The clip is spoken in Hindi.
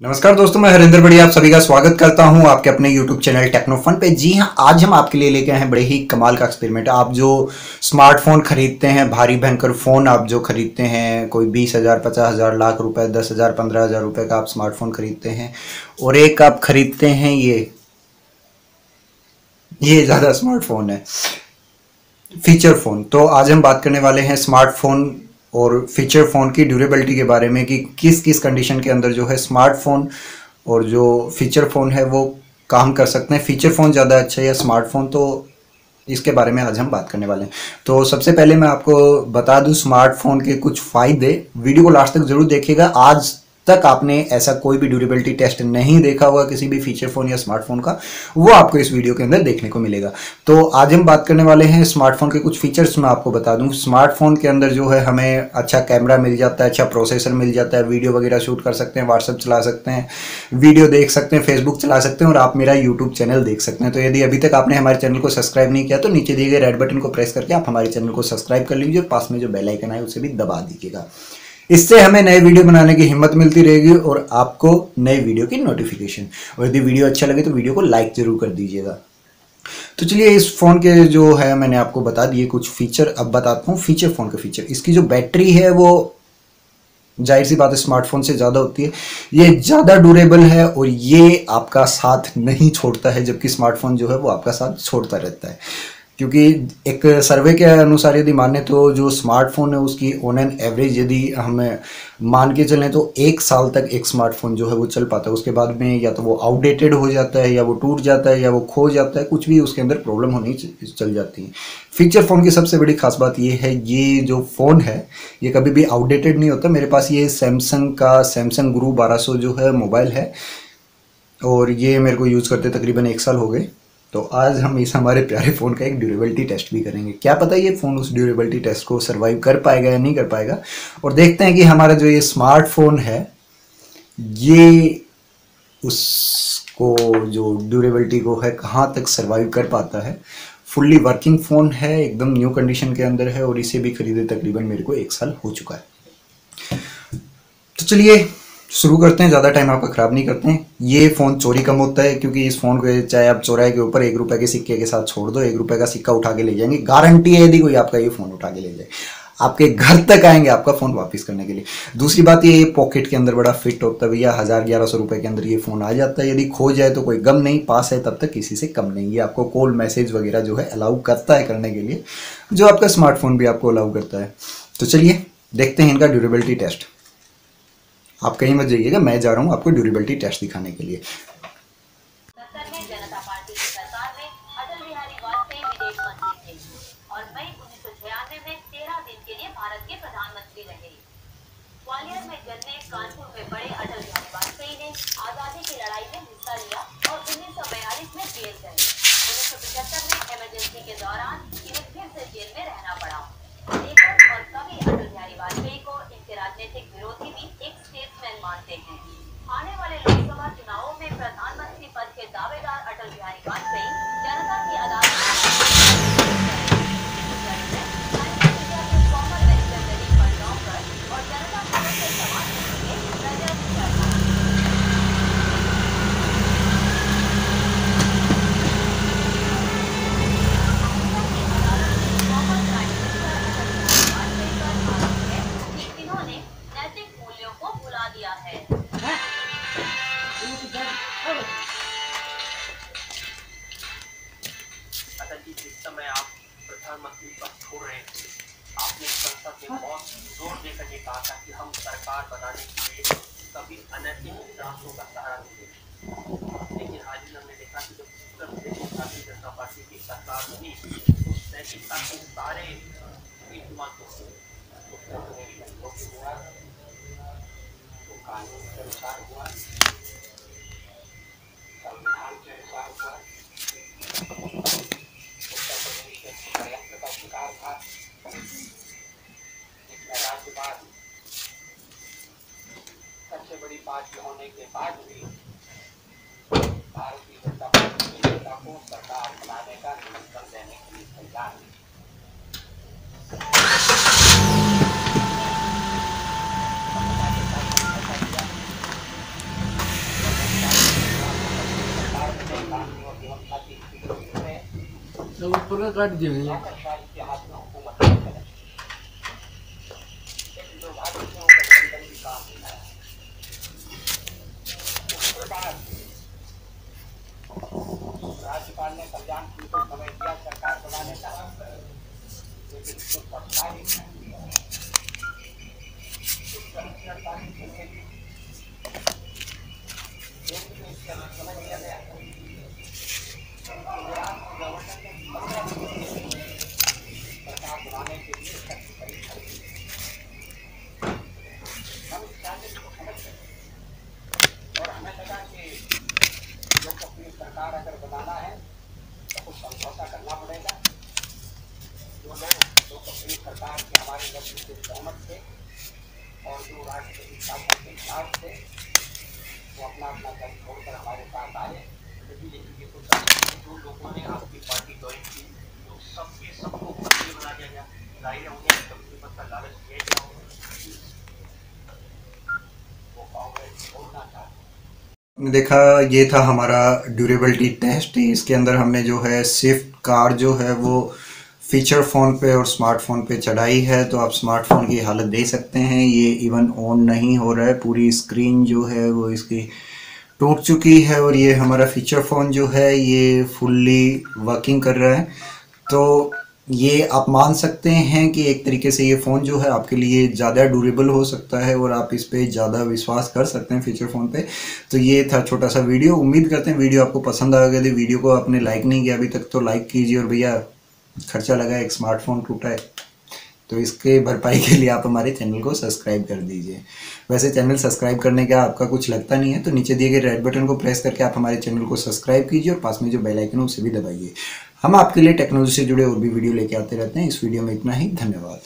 नमस्कार दोस्तों, मैं हरिंदर बड़ी, आप सभी का स्वागत करता हूँ आपके अपने YouTube चैनल टेक्नोफन पे। जी हाँ, आज हम आपके लिए लेके आए हैं बड़े ही कमाल का एक्सपेरिमेंट आप जो स्मार्टफ़ोन खरीदते हैं, भारी भयंकर फ़ोन आप जो खरीदते हैं, कोई बीस हज़ार, पचास हज़ार, लाख रुपए, दस हज़ार, पंद्रह हज़ार रुपए का आप स्मार्टफ़ोन खरीदते हैं और एक आप खरीदते हैं ये ये ज़्यादा स्मार्टफ़ोन है फीचर फ़ोन तो आज हम बात करने वाले हैं स्मार्टफ़ोन और फीचर फ़ोन की ड्यूरेबिलिटी के बारे में कि किस किस कंडीशन के अंदर जो है स्मार्टफ़ोन और जो फीचर फ़ोन है वो काम कर सकते हैं। फीचर फ़ोन ज़्यादा अच्छा है या स्मार्टफ़ोन तो इसके बारे में आज हम बात करने वाले हैं। तो सबसे पहले मैं आपको बता दूँ स्मार्टफ़ोन के कुछ फ़ायदे। वीडियो को लास्ट तक ज़रूर देखिएगा। आज तक आपने ऐसा कोई भी ड्यूरेबिलिटी टेस्ट नहीं देखा हुआ किसी भी फीचर फ़ोन या स्मार्टफ़ोन का, वो आपको इस वीडियो के अंदर देखने को मिलेगा। तो आज हम बात करने वाले हैं स्मार्टफ़ोन के कुछ फीचर्स मैं आपको बता दूँ। स्मार्टफ़ोन के अंदर जो है हमें अच्छा कैमरा मिल जाता है अच्छा प्रोसेसर मिल जाता है वीडियो वगैरह शूट कर सकते हैं व्हाट्सअप चला सकते हैं वीडियो देख सकते हैं फेसबुक चला सकते हैं और आप मेरा यूट्यूब चैनल देख सकते हैं। तो यदि अभी तक आपने हमारे चैनल को सब्सक्राइब नहीं किया तो नीचे दिए गए रेड बटन को प्रेस करके आप हमारे चैनल को सब्सक्राइब कर लीजिए और पास में जो बेलाइकन है, उसे भी दबा दीजिएगा। इससे हमें नए वीडियो बनाने की हिम्मत मिलती रहेगी और आपको नए वीडियो की नोटिफिकेशन और यदि वीडियो अच्छा लगे तो वीडियो को लाइक ज़रूर कर दीजिएगा। तो चलिए इस फ़ोन के जो है, मैंने आपको बता दिए कुछ फीचर अब बताता हूँ फीचर फ़ोन के फीचर इसकी जो बैटरी है वो ज़ाहिर सी बात है स्मार्टफ़ोन से ज़्यादा होती है। ये ज़्यादा ड्यूरेबल है और ये आपका साथ नहीं छोड़ता है, जबकि स्मार्टफ़ोन जो है वो आपका साथ छोड़ता रहता है। क्योंकि एक सर्वे के अनुसार यदि माने तो जो स्मार्टफ़ोन है उसकी ऑन एन एवरेज यदि हम मान के चलें तो एक साल तक एक स्मार्टफ़ोन जो है वो चल पाता है। उसके बाद में या तो वो आउटडेटेड हो जाता है या वो टूट जाता है या वो खो जाता है, कुछ भी उसके अंदर प्रॉब्लम होनी चल जाती है। फीचर फ़ोन की सबसे बड़ी खास बात ये है, ये जो फ़ोन है, ये कभी भी आउटडेटेड नहीं होता। मेरे पास ये सैमसंग का सैमसंग गुरु बारह जो है मोबाइल है, और ये मेरे को यूज़ करते तकरीबन एक साल हो गए। तो आज हम इस हमारे प्यारे फ़ोन का एक ड्यूरेबिलिटी टेस्ट भी करेंगे। क्या पता ये फ़ोन उस ड्यूरेबिलिटी टेस्ट को सरवाइव कर पाएगा या नहीं कर पाएगा? और देखते हैं कि हमारा जो ये स्मार्टफ़ोन है, ये उसको जो ड्यूरेबिलिटी को है, कहाँ तक सरवाइव कर पाता है? फुल्ली वर्किंग फ़ोन है, एकदम न्यू कंडीशन के अंदर है और इसे भी खरीदे तकरीबन मेरे को एक साल हो चुका है। तो चलिए शुरू करते हैं, ज़्यादा टाइम आपका ख़राब नहीं करते हैं। ये फ़ोन चोरी कम होता है, क्योंकि इस फ़ोन को, चाहे आप चौराहे के ऊपर एक रुपए के सिक्के के साथ छोड़ दो, एक रुपए का सिक्का उठा के ले जाएँगे। गारंटी है यदि कोई आपका ये फ़ोन उठा के ले जाए। आपके घर तक आएँगे आपका फ़ोन वापस करने के लिए। दूसरी बात, ये पॉकेट के अंदर बड़ा फिट होता है भैया। हज़ार ग्यारह सौ रुपये के अंदर ये फ़ोन आ जाता है। यदि खो जाए तो कोई गम नहीं, पास है तब तक किसी से कम नहीं। ये आपको कॉल मैसेज वगैरह जो है अलाउ करता है करने के लिए। जो आपका स्मार्टफ़ोन भी आपको अलाउ करता है। तो चलिए, देखते हैं इनका ड्यूरेबिलिटी टेस्ट आप कहीं मत जाइएगा, मैं जा रहा हूँ आपको ड्यूरेबिलिटी टेस्ट दिखाने के लिए। ग्वालियर में जन्मे कानपुर में बड़े अटल बिहारी वाजपेयी ने आज़ादी की लड़ाई में हिस्सा लिया और उन्नीस सौ बयालीस में जेल गए। उन्नीस सौ पचहत्तर में इमरजेंसी के दौरान इन्हें प्रधानमंत्री पद छोड़ रहे थे आपने संसद में बहुत ज़ोर देकर ये कहा था कि हम सरकार बनाने के लिए कभी अनैतिक प्रयासों का सहारा नहीं लेकिन आज ही हमने देखा कि जब उत्तर प्रदेश में भारतीय जनता पार्टी की सरकार बनी तो नैतिकता के सारे इस्तेमाल उत्तर प्रदेश में जो भी हुआ तो कानून के अनुसार हुआ संविधान के अनुसार हुआ पार्टी होने के बाद भी भारतीय जनता पार्टी की जनता को सरकार बनाने का निमंत्रण देने के लिए तैयार है। तो ऊपर का काट दिया लेकिन उसको पछता ही नहीं इस सरकारी के लिए केंद्र में इसका समझ लिया गया गुजरात गवर्नर ने पंद्रह दिन के लिए सरकार बनाने के लिए शक्ति परीक्षा की हम इस चैलेंज को समझ गए और हमें लगा कि लोग अपनी सरकार अगर बनाना है तो कुछ समझौता करना पड़ेगा जो लोग लोग अपनी सरकार के हमारे लक्ष्य से सहमत थे और जो राष्ट्रपति शासन के खिलाफ थे। वो अपना अपना दल छोड़कर हमारे साथ आए। लेकिन लेकिन ये तो जो लोगों ने आपकी पार्टी ज्वाइन की तो सबके सबको मंत्री बना दिया गया। ज़ाहिर है, उन्हें कंपनी पद का लालच दिया गया वो कांग्रेस छोड़ना चाहते देखा, ये था हमारा ड्यूरेबिलिटी टेस्ट इसके अंदर हमने जो है स्विफ्ट कार जो है, वो फीचर फ़ोन पे और स्मार्टफ़ोन पे चढ़ाई है तो आप स्मार्टफ़ोन की हालत देख सकते हैं। ये इवन ऑन नहीं हो रहा है। पूरी स्क्रीन जो है, वो इसकी टूट चुकी है और ये हमारा फीचर फ़ोन जो है, ये फुल्ली वर्किंग कर रहा है। तो ये आप मान सकते हैं कि एक तरीके से ये फ़ोन जो है, आपके लिए ज़्यादा ड्यूरेबल हो सकता है और आप इस पर ज़्यादा विश्वास कर सकते हैं फीचर फ़ोन पे। तो ये था छोटा सा वीडियो उम्मीद करते हैं वीडियो आपको पसंद आ गया वीडियो को आपने लाइक नहीं किया अभी तक तो लाइक कीजिए और भैया खर्चा लगा, एक स्मार्टफ़ोन टूटा है तो इसके भरपाई के लिए आप हमारे चैनल को सब्सक्राइब कर दीजिए। वैसे चैनल सब्सक्राइब करने का आपका कुछ लगता नहीं है तो नीचे दिए गए रेड बटन को प्रेस करके आप हमारे चैनल को सब्सक्राइब कीजिए और पास में जो बेल आइकन है, उसे भी दबाइए। हम आपके लिए टेक्नोलॉजी से जुड़े और भी वीडियो लेके आते रहते हैं। इस वीडियो में इतना ही, धन्यवाद।